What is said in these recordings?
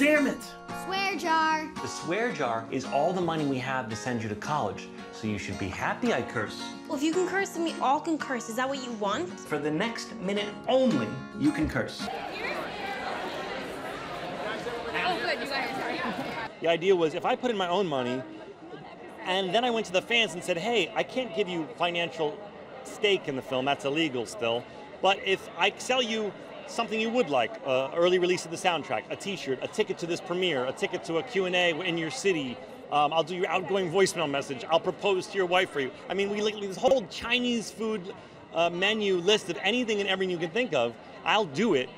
Damn it! Swear jar. The swear jar is all the money we have to send you to college, so you should be happy I curse. Well, if you can curse, then we all can curse. Is that what you want? For the next minute only, you can curse. Oh, good, you guys. The idea was if I put in my own money and then I went to the fans and said, hey, I can't give you financial stake in the film, that's illegal still, but if I sell you something you would like, uh, early release of the soundtrack, a t-shirt, a ticket to this premiere, a ticket to a Q&A in your city, um, I'll do your outgoing voicemail message, I'll propose to your wife for you. I mean, we this whole Chinese food uh, menu list of anything and everything you can think of, I'll do it.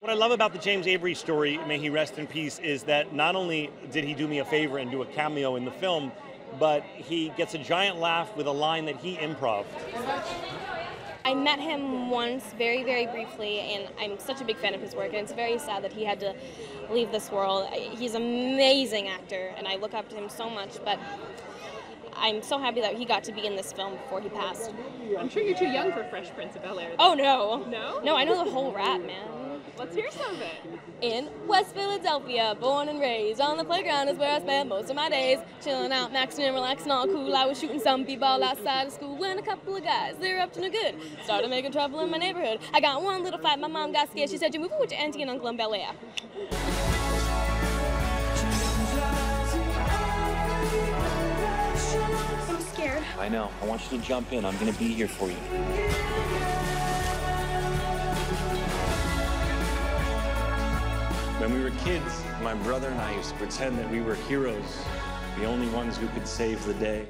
What I love about the James Avery story, may he rest in peace, is that not only did he do me a favor and do a cameo in the film, but he gets a giant laugh with a line that he improv. I met him once very, very briefly, and I'm such a big fan of his work, and it's very sad that he had to leave this world. He's an amazing actor, and I look up to him so much, but I'm so happy that he got to be in this film before he passed. I'm sure you're too young for Fresh Prince of Bel Air. Oh, no. No? No, I know the whole rap, man. Let's hear some of it. In West Philadelphia, born and raised, on the playground is where I spent most of my days. Chilling out, maxing and relaxing, all cool. I was shooting some b-ball outside of school when a couple of guys, they were up to no good. Started making trouble in my neighborhood. I got one little fight, my mom got scared. She said, you're moving with your auntie and uncle in Bel Air. I'm scared. I know. I want you to jump in. I'm going to be here for you. When we were kids, my brother and I used to pretend that we were heroes, the only ones who could save the day.